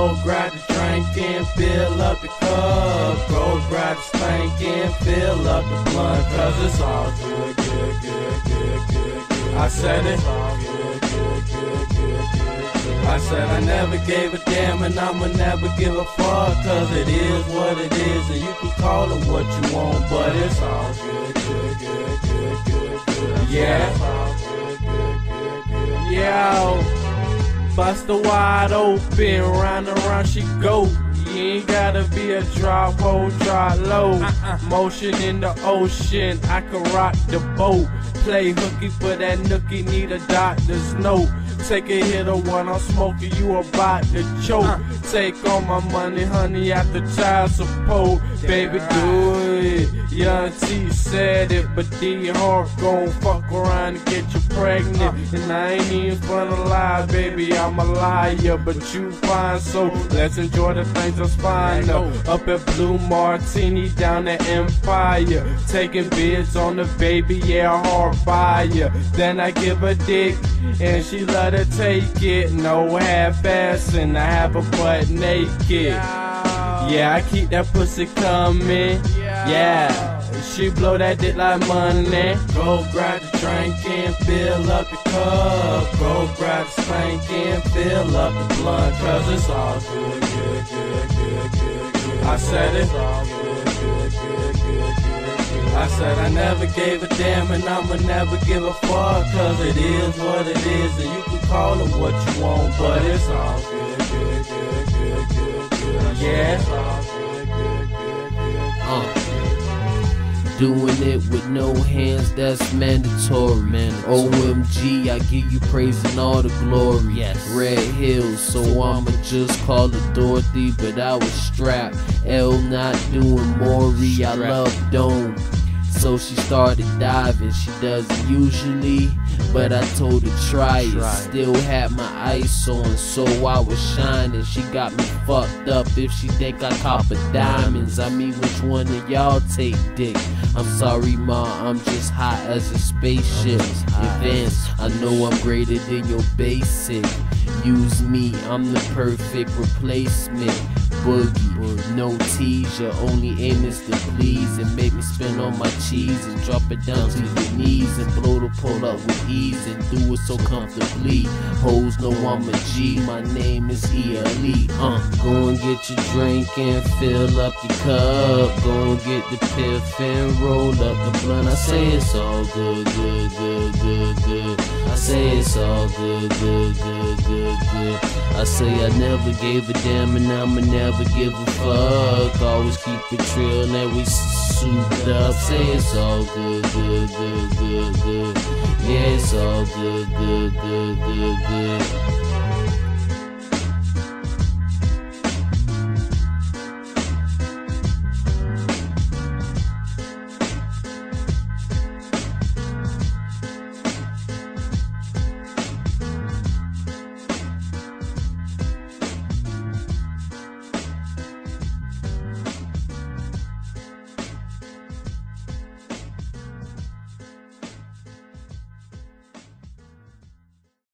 Go grab the drink and fill up the cup. Go grab the spank and fill up the blunt. Cause it's all good, good, good, good, good, good. I said it. all good, good, good, good, good. I said I never gave a damn and I'ma never give a fuck. Cause it is what it is and you can call it what you want. But it's all good, good, good, good, good, good. Yeah. All good, good, good, good. Yeah. Bust the wide open, round and round she go. You ain't gotta be a dry hole, dry low. Uh-uh. Motion in the ocean, I can rock the boat. Play hooky for that nookie, need a doctor's note. Take a hit of one, I'm smoking, you about to choke. Uh. Take all my money, honey, after child support. Baby, do it. Young T said it, but Dee Harp gon' fuck around and get you pregnant. Uh. And I ain't even fun to lie, baby, I'm a liar, but you fine, so let's enjoy the things Spine Up at Blue Martini down at Empire, taking bids on the baby, yeah, hard fire. Then I give a dick, and she let her take it. No half-assing, I have a butt naked. Yeah, I keep that pussy coming. Yeah. She blow that dick like money. Go grab the drink and fill up the cup. Go grab the spank and fill up the blunt. Cause it's all good, good. I said it. all good, good, good, good, good, good. I said I never gave a damn and I'ma never give a fuck. Cause it is what it is and you can call it what you want. But it's all good, Doing it with no hands, that's mandatory. Man, OMG, I give you praise and all the glory. Yes. Red Hills, so I'ma just call it Dorothy, but I was strapped. L not doing Maury, I love Dome. So she started diving, she doesn't usually, but I told her try it. Still had my ice on, so I was shining. She got me fucked up if she think I cop a diamonds. I mean, which one of y'all take dick? I'm sorry, ma, I'm just hot as a spaceship. Advance, I know I'm greater than your basic. Use me, I'm the perfect replacement. Boogie, no tease, your only aim is to please and make me spin on my cheese and drop it down to your knees and blow the pole up with ease and do it so comfortably. Hoes know I'm a G, my name is ELE. Uh, go and get your drink and fill up your cup. Go and get the piff and roll up the blunt. I say it's all good, good, good, good, good. I say it's all good, good, good, good, good. I say I never gave a damn and I'ma never give a fuck. Always keep it trill and we souped up. Say it's all good, good, good, good, good. Yeah, it's all good, good, good, good, good.